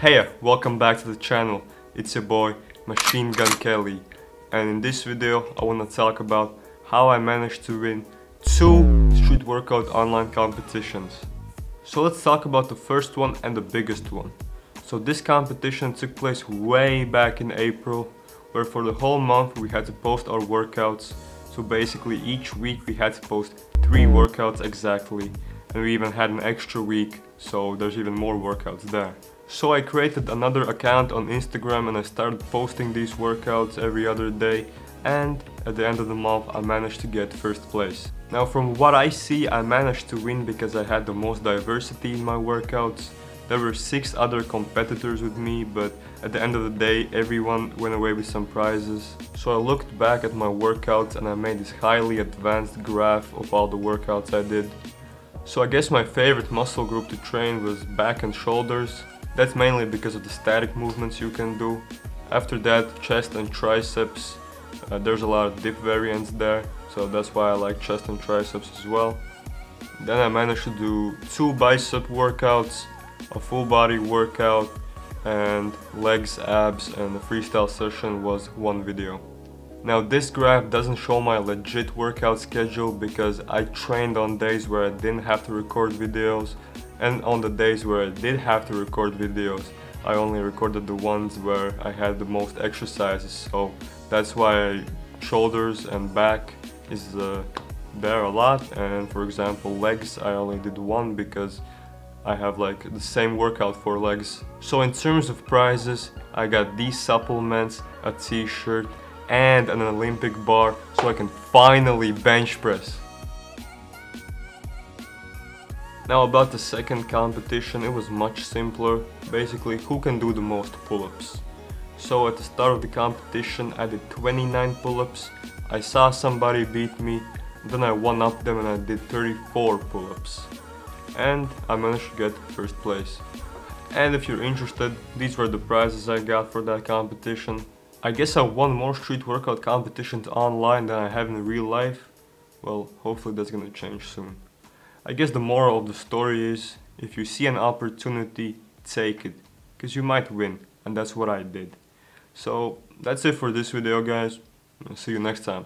Hey, welcome back to the channel. It's your boy Machine Gun Kelly and in this video I want to talk about how I managed to win two street workout online competitions. So let's talk about the first one and the biggest one. So this competition took place way back in April where for the whole month we had to post our workouts. So basically each week we had to post three workouts exactly and we even had an extra week so there's even more workouts there. So I created another account on Instagram and I started posting these workouts every other day and at the end of the month I managed to get first place. Now from what I see I managed to win because I had the most diversity in my workouts. There were six other competitors with me but at the end of the day everyone went away with some prizes. So I looked back at my workouts and I made this highly advanced graph of all the workouts I did. So I guess my favorite muscle group to train was back and shoulders. That's mainly because of the static movements you can do. After that, chest and triceps. Uh, there's a lot of dip variants there, so that's why I like chest and triceps as well. Then I managed to do two bicep workouts, a full body workout, and legs, abs, and the freestyle session was one video. Now this graph doesn't show my legit workout schedule because I trained on days where I didn't have to record videos and on the days where I did have to record videos I only recorded the ones where I had the most exercises so that's why shoulders and back is uh, there a lot and for example legs I only did one because I have like the same workout for legs. So in terms of prizes I got these supplements, a t-shirt and an Olympic bar so I can finally bench press. Now about the second competition, it was much simpler. Basically, who can do the most pull-ups. So at the start of the competition, I did 29 pull-ups. I saw somebody beat me, then I one up them and I did 34 pull-ups. And I managed to get first place. And if you're interested, these were the prizes I got for that competition. I guess I won more street workout competitions online than I have in real life. Well, hopefully that's gonna change soon. I guess the moral of the story is if you see an opportunity, take it. Because you might win, and that's what I did. So that's it for this video guys. I'll see you next time.